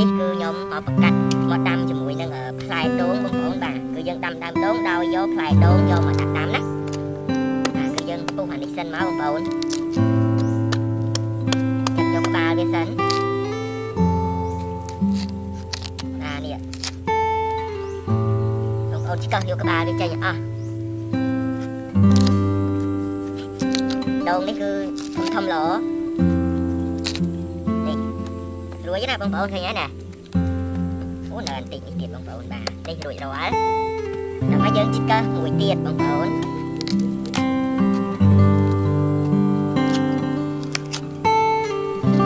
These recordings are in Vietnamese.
មកប្រកាត់មកដាំជាមួយនឹងផ្លែដូងបងប្អូនបាទគឺយើងដាំដើមដូងដោយយកផ្លែដូងយកមកដាក់ដាំណាបាទគឺយើងពុះអានេះសិនមកបងប្អូនចាប់យកក្បាលវាសិនអានេះបងប្អូនឆ្កឹះយកក្បាលវាចេញអស់ដូងនេះគឺធំធំល្អនេះ រួចណាបងប្អូនឃើញហើយណាអូនៅបន្តិចនេះទៀតបងប្អូនបាទនេះរួចរាល់ដល់មកយើងឆ្កឹះមួយទៀតបងប្អូន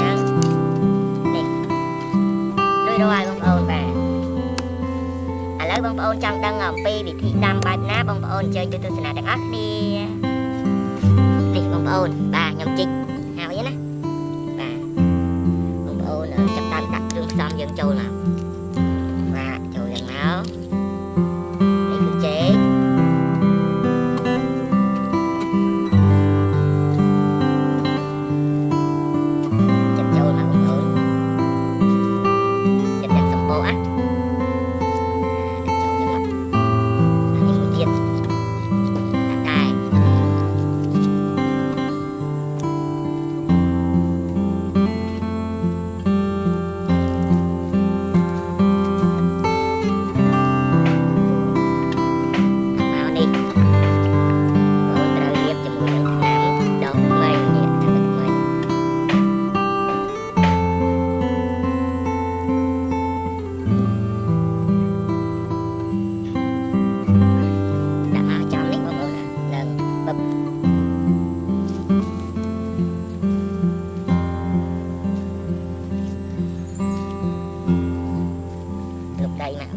យ៉ាងនេះរួចរាល់បងប្អូនបាទឥឡូវបងប្អូនចង់ដឹងអំពីវិធីដាំបែបណាបងប្អូនអញ្ជើញទៅទស្សនាទាំងអស់គ្នានេះបងប្អូនបាទខ្ញុំជីក Bên.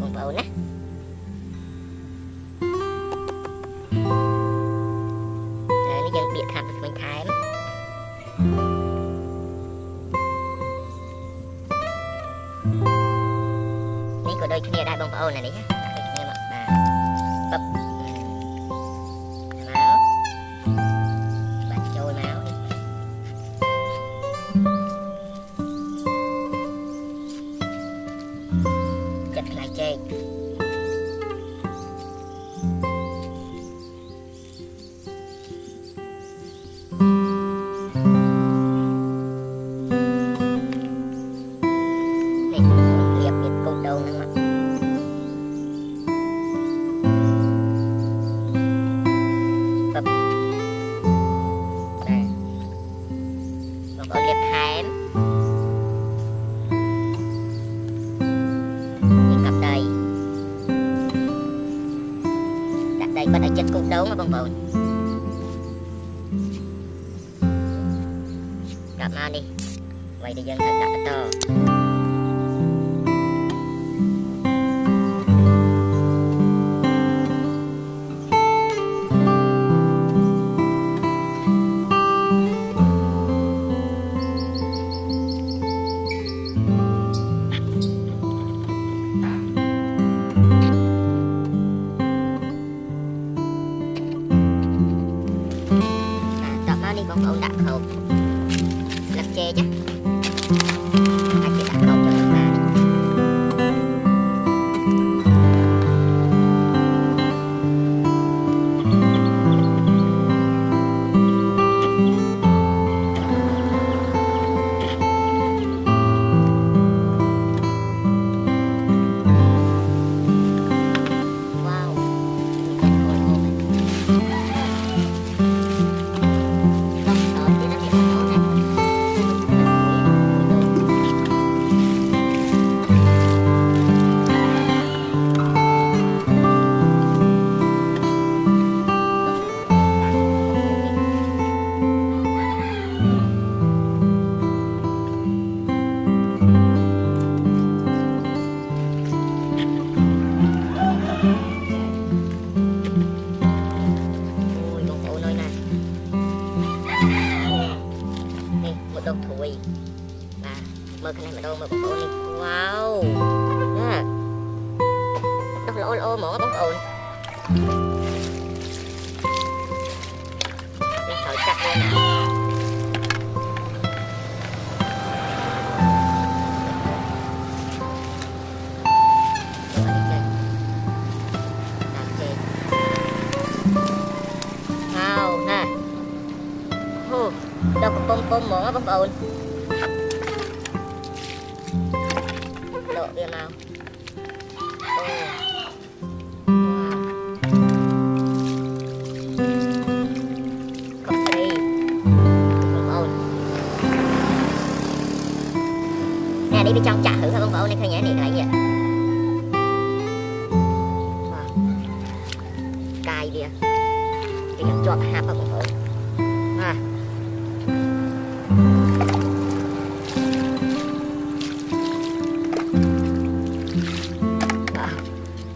ប់ដៃមកបងប្អូនណាហើយនេះយើងបៀកខាត់ទៅវិញថែមនេះក៏ដូចគ្នាដែរបងប្អូនណានេះណាដូចគ្នាមកបាទ បិទឲ្យចិត្តកូនដូងណាបងប្អូនកាប់មកនេះអ្វីដែលយើងត្រូវដាក់បន្តត nha rất là ôi ôi mỏ bóng ồn sợi cắt lên nào Đâu có bông bông mỏ bông ồn vợ Việt Nam. Nè, đi bên trong chả thử thôi ông vợ này khơi nhé này cái cài đi Cài kìa. Kìa chọp hạp không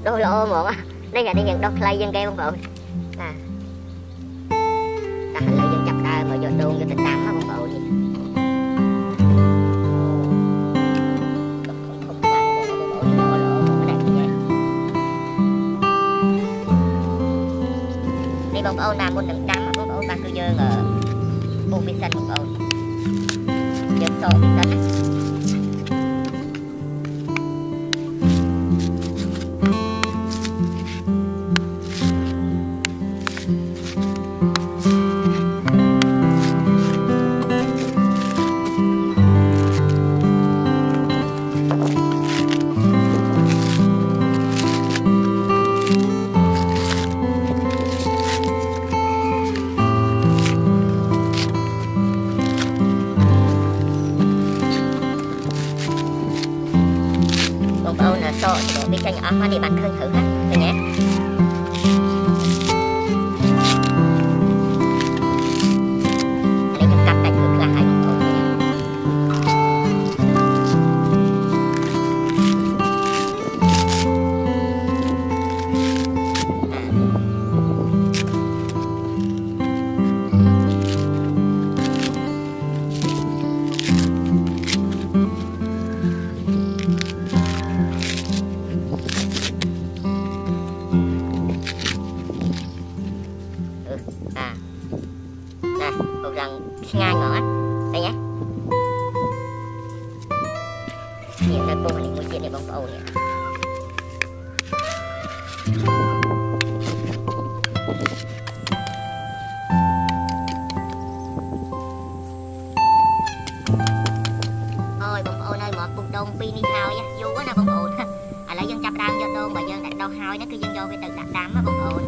đôi lô một á nó là đi nhận đọc lay dân game không cậu? À ta hành lấy dân chập ta mà giờ tuôn cho tình tam á không cậu gì đi bông ô ta muốn đừng đắm mà bông ô ta cứ dơ ngờ. Bông bị sân bông ô dơ sổ bị sân hoa địa bàn thân thử hạnh នេះនៅពុះនេះមួយទៀតនេះបងប្អូននេះអូយបងប្អូនហើយមកពុះដងពីរនេះហើយយូរណាបងប្អូនឥឡូវយើងចាប់ដើមយកដងបើយើងដាក់ដោះហើយណាគឺយើងយកវាទៅដាក់ដាំណាបងប្អូន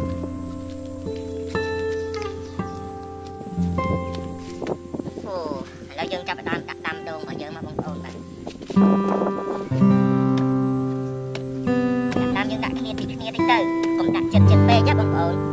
យើងចាប់ផ្ដើមដាក់ បាទចាប់ដើមយើងដាក់គ្នាពីគ្នាតិចទៅកុំដាក់ចិត្តចិត្តពេកណាបងប្អូនគ្នា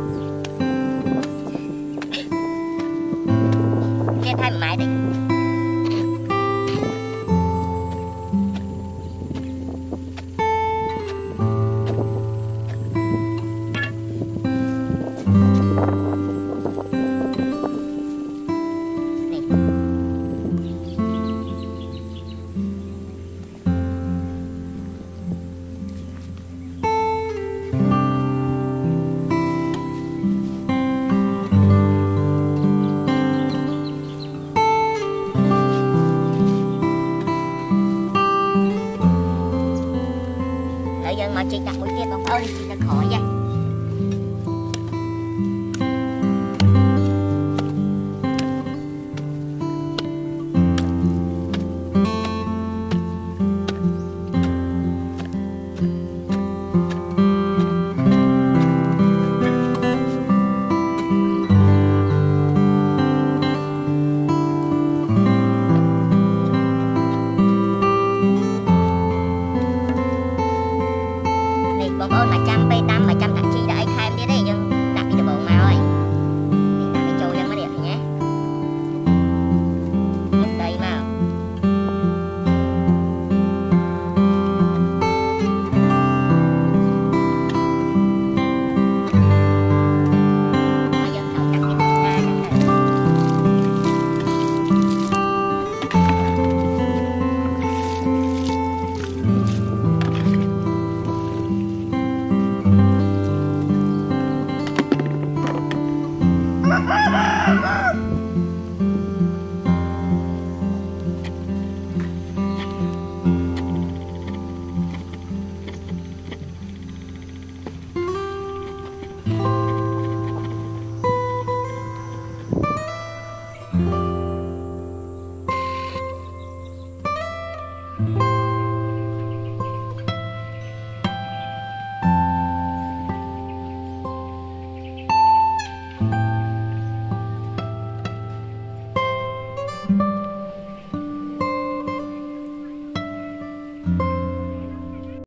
Ha ha ha ha!